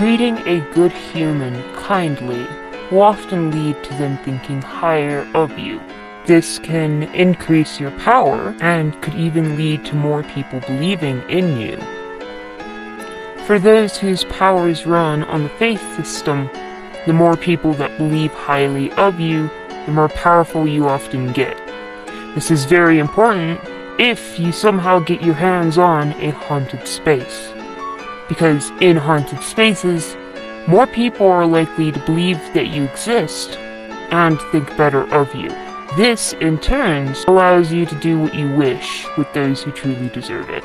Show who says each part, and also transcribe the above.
Speaker 1: Treating a good human kindly will often lead to them thinking higher of you. This can increase your power and could even lead to more people believing in you. For those whose powers run on the faith system, the more people that believe highly of you, the more powerful you often get. This is very important if you somehow get your hands on a haunted space. Because in haunted spaces, more people are likely to believe that you exist and think better of you. This, in turn, allows you to do what you wish with those who truly deserve it.